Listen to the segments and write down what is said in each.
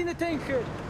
in the tank, Ger.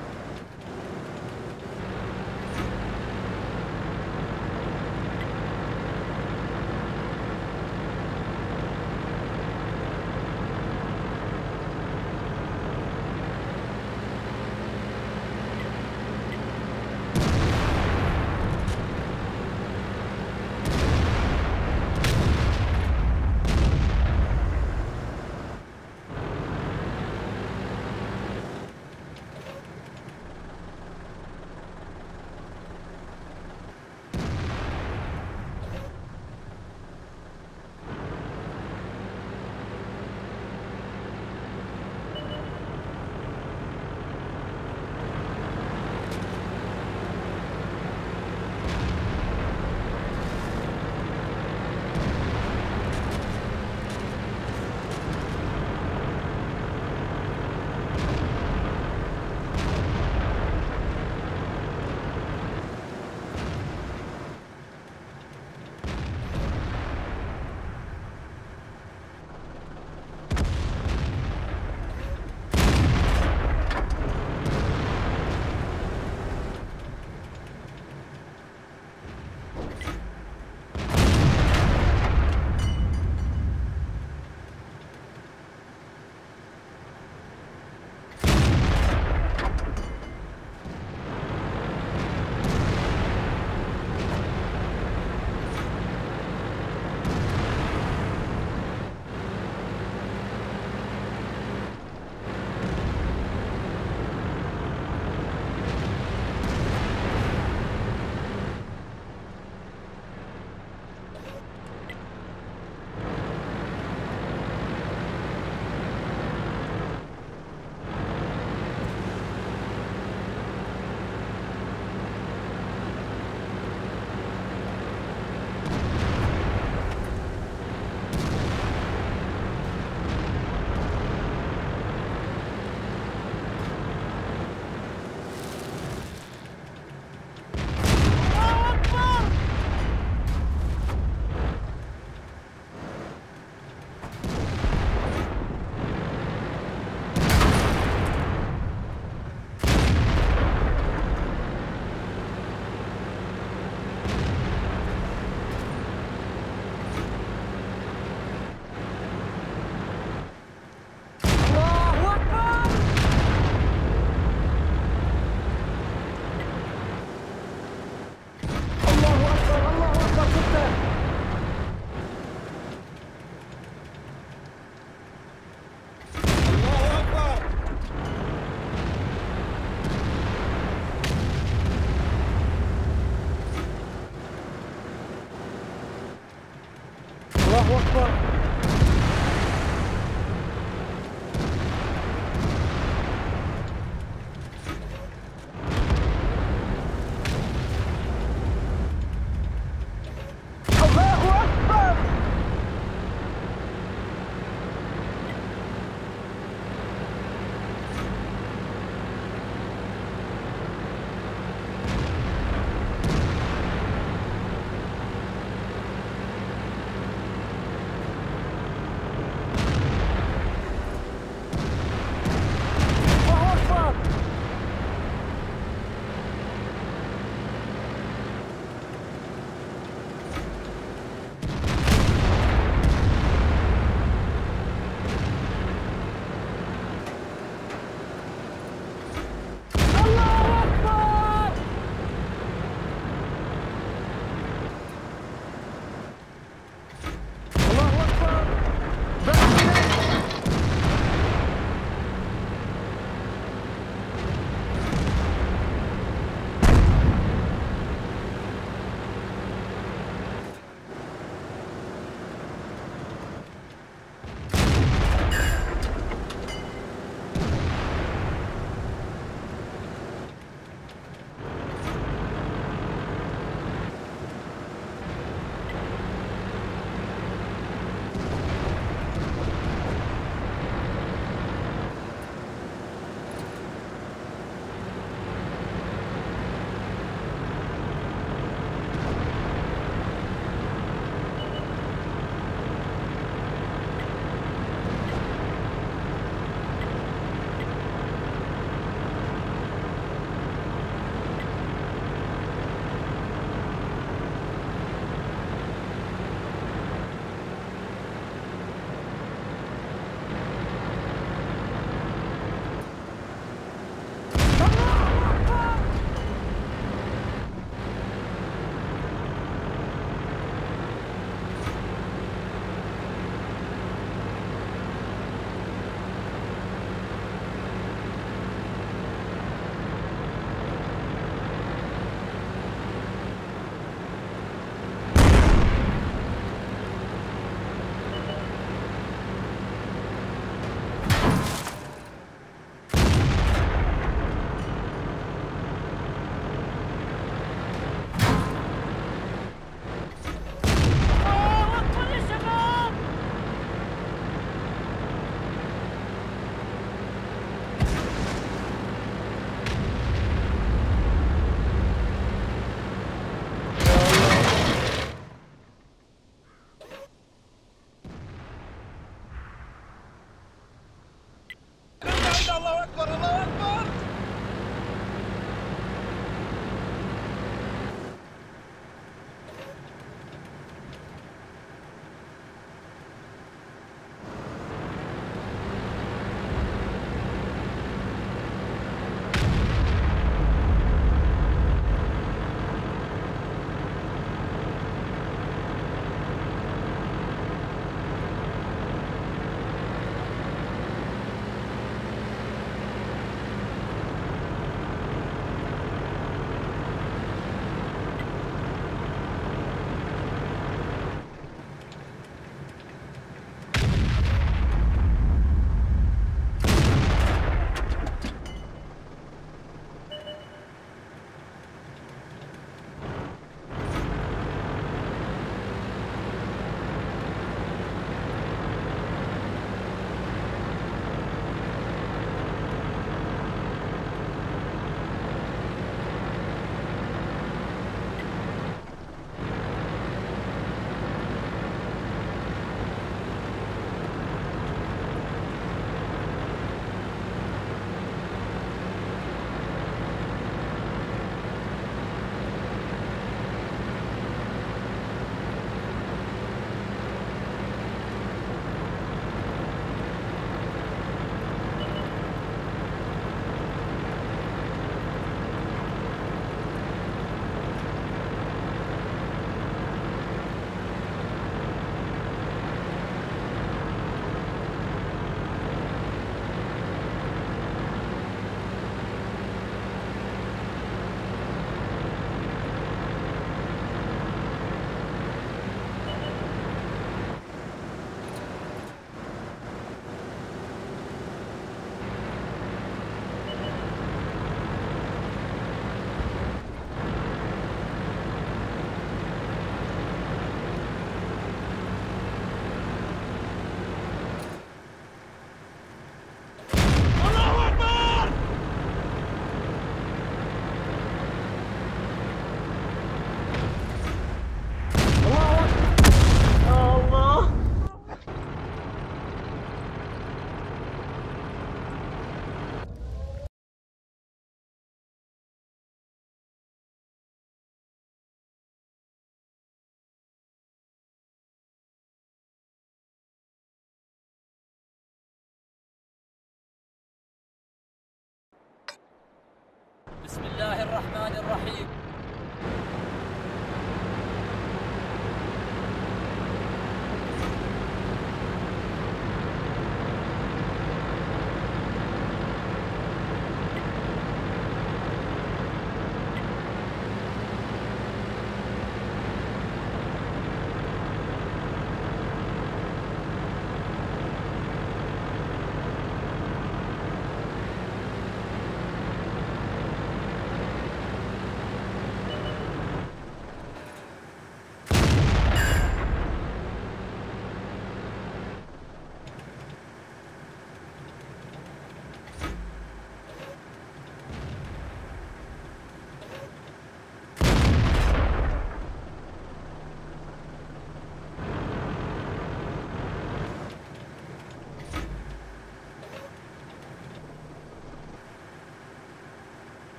الرحمن الرحيم.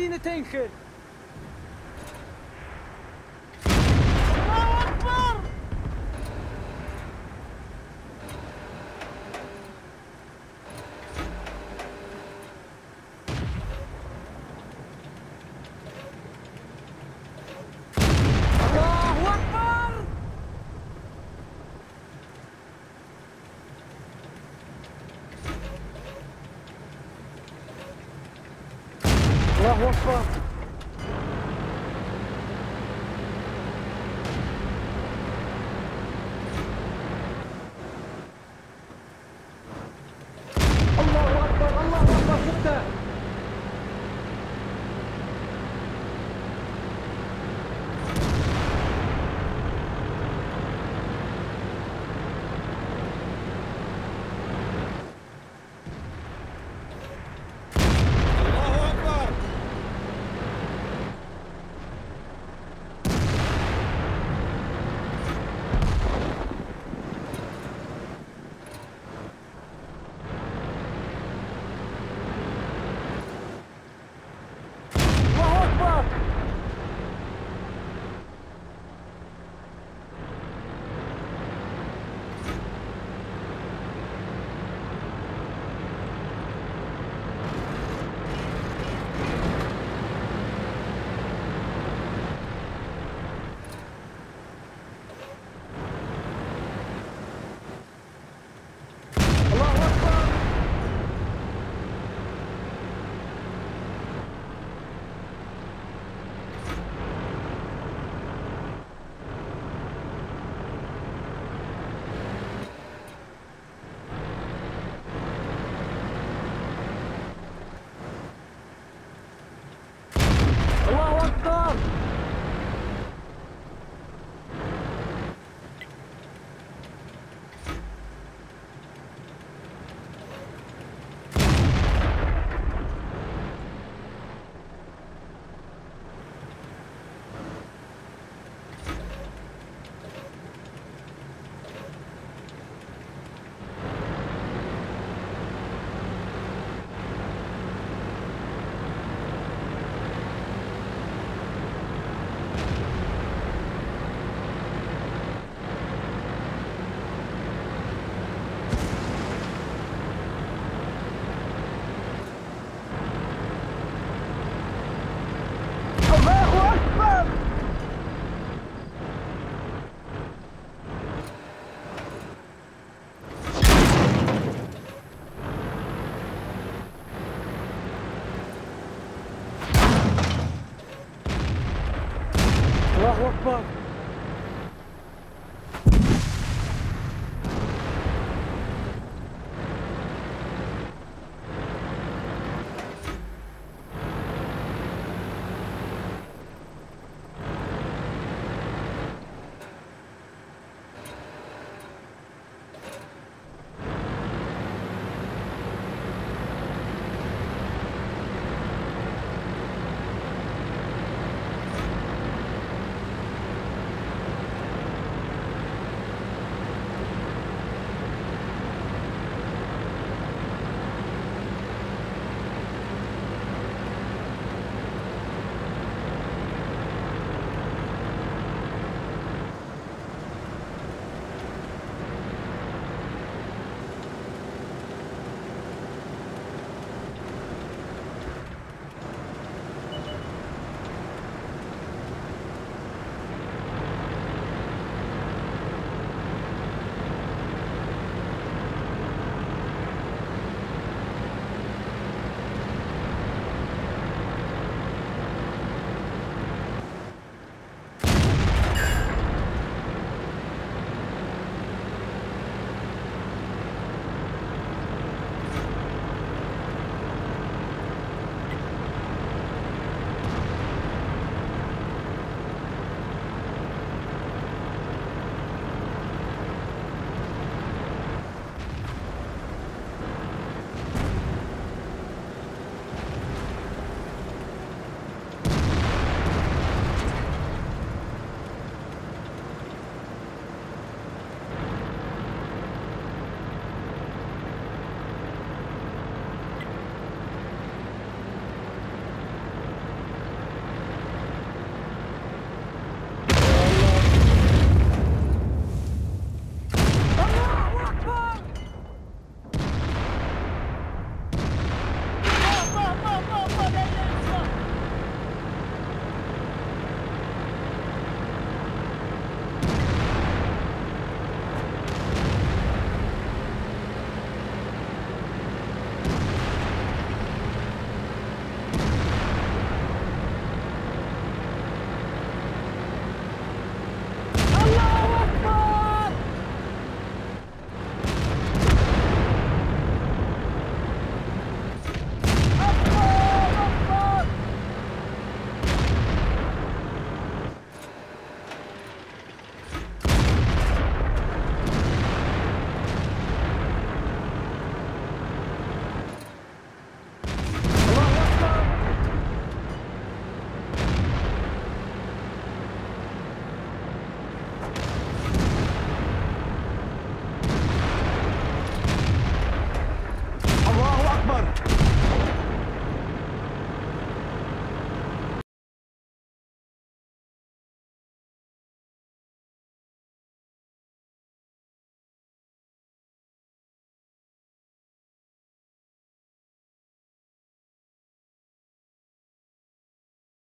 verdienen tanken.